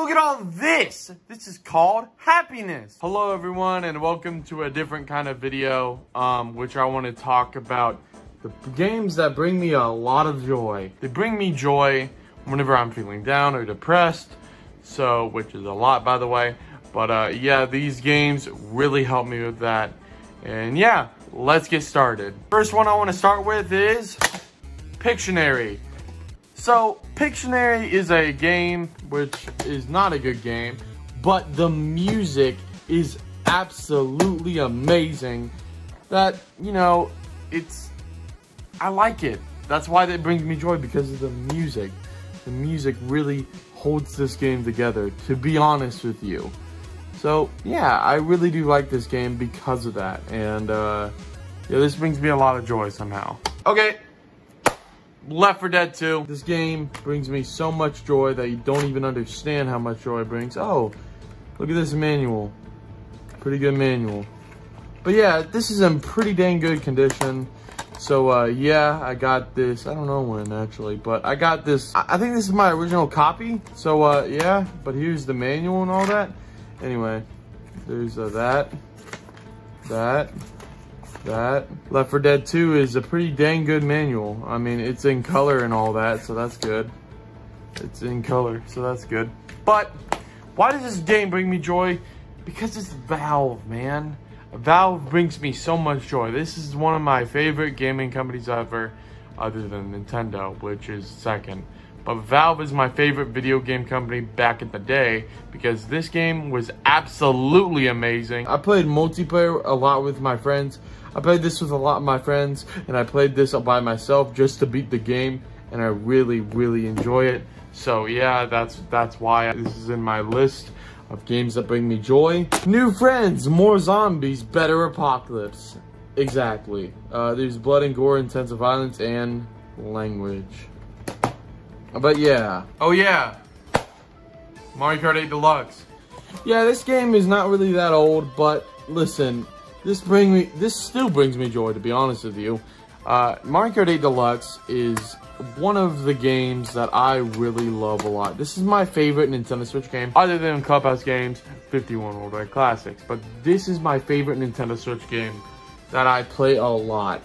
Look at all this. This is called happiness. Hello everyone and welcome to a different kind of video, um, which I want to talk about the games that bring me a lot of joy. They bring me joy whenever I'm feeling down or depressed, so, which is a lot by the way. But uh, yeah, these games really help me with that. And yeah, let's get started. First one I want to start with is Pictionary. So, Pictionary is a game which is not a good game, but the music is absolutely amazing. That, you know, it's, I like it. That's why it brings me joy because of the music. The music really holds this game together, to be honest with you. So, yeah, I really do like this game because of that. And, uh, yeah, this brings me a lot of joy somehow. Okay, Left 4 Dead 2. This game brings me so much joy that you don't even understand how much joy it brings. Oh, look at this manual. Pretty good manual. But yeah, this is in pretty dang good condition. So uh, yeah, I got this. I don't know when actually, but I got this. I, think this is my original copy. So uh, yeah, but here's the manual and all that. Anyway, there's uh, that, that, that. Left 4 Dead 2 is a pretty dang good manual. I mean, it's in color and all that, so that's good. It's in color, so that's good. But, why does this game bring me joy? Because it's Valve, man. Valve brings me so much joy. This is one of my favorite gaming companies ever, other than Nintendo, which is second. But Valve is my favorite video game company back in the day because this game was absolutely amazing. I played multiplayer a lot with my friends. I played this with a lot of my friends and I played this by myself just to beat the game and I really, really enjoy it. So yeah, that's that's why this is in my list of games that bring me joy. New friends, more zombies, better apocalypse. Exactly. Uh, there's blood and gore, intensive violence, and language. But yeah. Oh yeah. Mario Kart 8 Deluxe. Yeah, this game is not really that old, but listen, this bring me this still brings me joy to be honest with you. Uh, Mario Kart 8 Deluxe is one of the games that I really love a lot. This is my favorite Nintendo Switch game, other than Clubhouse games, 51 Worldwide Classics. But this is my favorite Nintendo Switch game that I play a lot.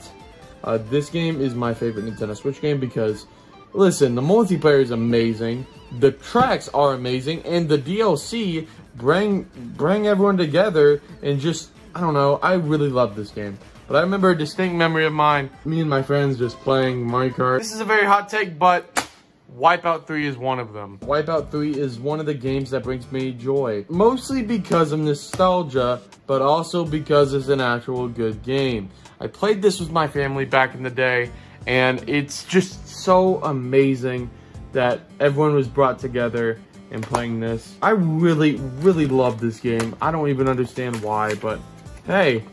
Uh, this game is my favorite Nintendo Switch game because Listen, the multiplayer is amazing. The tracks are amazing, and the DLC bring bring everyone together and just I don't know. I really love this game. But I remember a distinct memory of mine, me and my friends just playing Mario Kart. This is a very hot take, but Wipeout 3 is one of them. Wipeout 3 is one of the games that brings me joy. Mostly because of nostalgia, but also because it's an actual good game. I played this with my family back in the day, and it's just so amazing that everyone was brought together and playing this. I really, really love this game. I don't even understand why, but hey,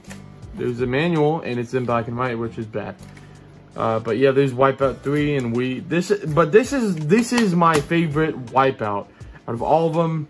there's a manual and it's in black and white, which is bad. Uh, but yeah, there's Wipeout 3 and we, this, is but this is, this is my favorite Wipeout. Out of all of them,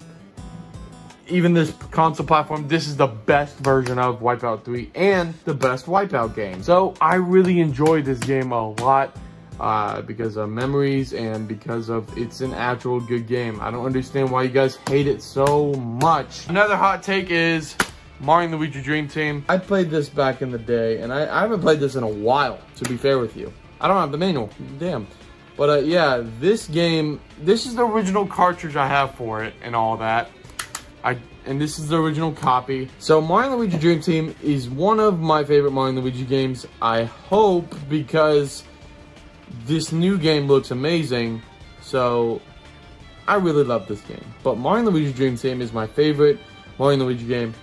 even this console platform, this is the best version of Wipeout 3 and the best Wipeout game. So I really enjoy this game a lot uh, because of memories and because of it's an actual good game. I don't understand why you guys hate it so much. Another hot take is Mario Luigi Dream Team. I played this back in the day, and I, I, haven't played this in a while, to be fair with you. I don't have the manual, damn. But uh, yeah, this game, this is the original cartridge I have for it and all that. I and this is the original copy. So Mario Luigi Dream Team is one of my favorite Mario Luigi games. I hope because this new game looks amazing, so I really love this game. But Mario Luigi Dream Team is my favorite Mario Luigi game.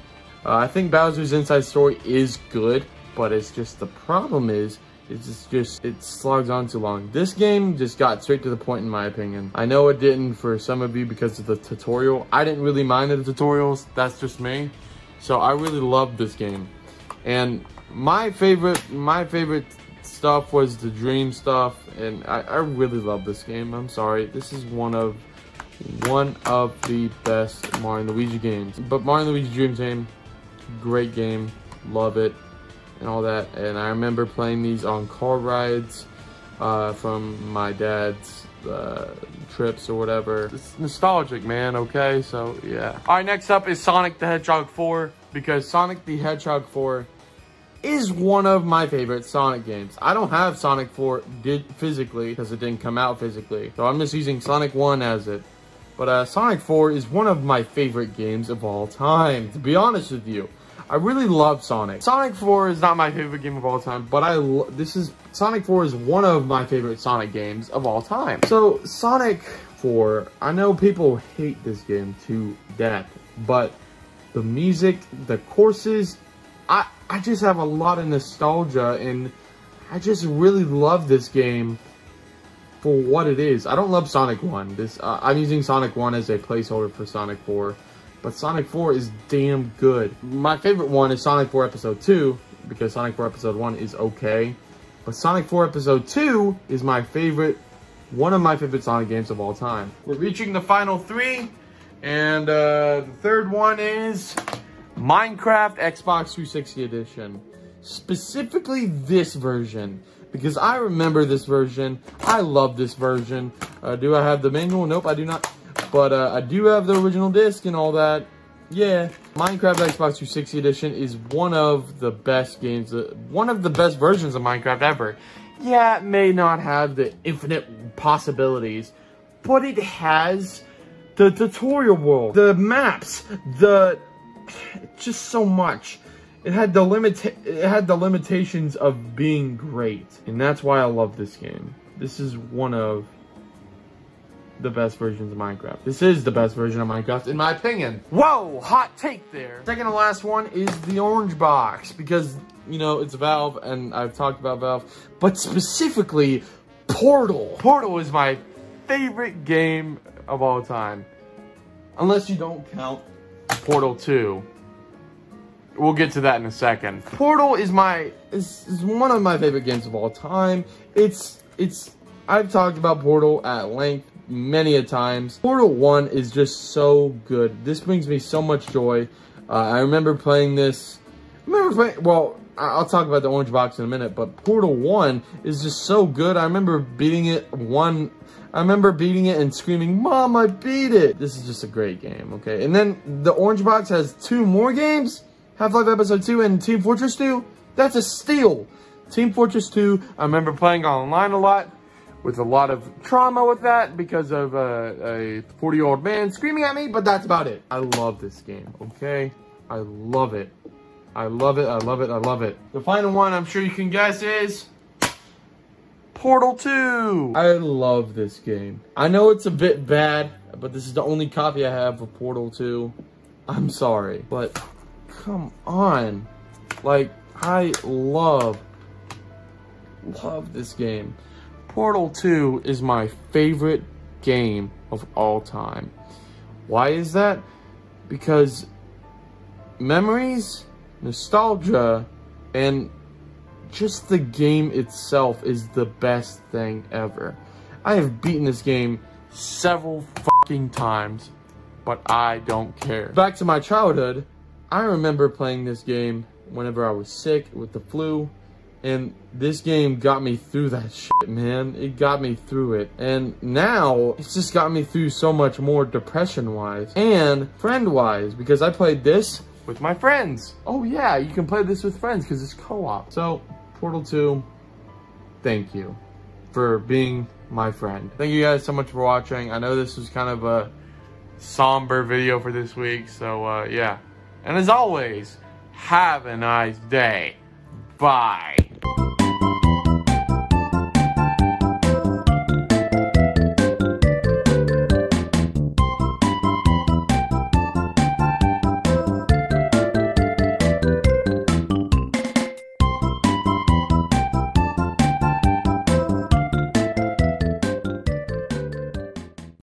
Uh, I think Bowser's Inside Story is good, but it's just the problem is it's just it slogs on too long. This game just got straight to the point in my opinion. I know it didn't for some of you because of the tutorial. I didn't really mind the tutorials. That's just me. So I really loved this game. And my favorite my favorite stuff was the dream stuff and I, I really love this game i'm sorry this is one of one of the best mario luigi games but mario luigi dream team great game love it and all that and i remember playing these on car rides uh, from my dad's uh, trips or whatever. It's nostalgic, man, okay? So, yeah. All right, next up is Sonic the Hedgehog 4 because Sonic the Hedgehog 4 is one of my favorite Sonic games. I don't have Sonic 4 did physically because it didn't come out physically. So I'm just using Sonic 1 as it. But uh, Sonic 4 is one of my favorite games of all time, to be honest with you. I really love Sonic. Sonic 4 is not my favorite game of all time, but I this is Sonic 4 is one of my favorite Sonic games of all time. So Sonic 4, I know people hate this game to death, but the music, the courses, I I just have a lot of nostalgia and I just really love this game for what it is. I don't love Sonic 1. This uh, I'm using Sonic 1 as a placeholder for Sonic 4. But Sonic 4 is damn good. My favorite one is Sonic 4 Episode 2, because Sonic 4 Episode 1 is okay. But Sonic 4 Episode 2 is my favorite, one of my favorite Sonic games of all time. We're reaching the final three, and uh, the third one is Minecraft Xbox 360 Edition. Specifically this version, because I remember this version. I love this version. Uh, do I have the manual? Nope, I do not. But uh, I do have the original disc and all that. Yeah, Minecraft Xbox 360 Edition is one of the best games, uh, one of the best versions of Minecraft ever. Yeah, it may not have the infinite possibilities, but it has the tutorial world, the maps, the just so much. It had the limit it had the limitations of being great, and that's why I love this game. This is one of the best versions of Minecraft. This is the best version of Minecraft, in my opinion. Whoa, hot take there. Second and last one is the orange box, because, you know, it's Valve, and I've talked about Valve, but specifically, Portal. Portal is my favorite game of all time. Unless you don't count Portal 2. We'll get to that in a second. Portal is my is, is one of my favorite games of all time. It's it's I've talked about Portal at length many a times. Portal 1 is just so good. This brings me so much joy. Uh, I remember playing this, I remember playing, well, I'll talk about the orange box in a minute, but Portal 1 is just so good. I remember beating it one, I remember beating it and screaming, Mom, I beat it. This is just a great game, okay? And then the orange box has two more games, Half-Life Episode 2 and Team Fortress 2. That's a steal. Team Fortress 2, I remember playing online a lot with a lot of trauma with that because of uh, a 40 year old man screaming at me, but that's about it. I love this game, okay? I love it. I love it, I love it, I love it. The final one I'm sure you can guess is Portal 2. I love this game. I know it's a bit bad, but this is the only copy I have of Portal 2. I'm sorry, but come on. Like, I love, love this game. Portal 2 is my favorite game of all time. Why is that? Because memories, nostalgia, and just the game itself is the best thing ever. I have beaten this game several fucking times, but I don't care. Back to my childhood, I remember playing this game whenever I was sick with the flu and this game got me through that shit, man. It got me through it. And now, it's just got me through so much more depression-wise and friend-wise because I played this with my friends. Oh yeah, you can play this with friends because it's co-op. So, Portal 2, thank you for being my friend. Thank you guys so much for watching. I know this was kind of a somber video for this week, so uh, yeah. And as always, have a nice day. Bye. Thank you.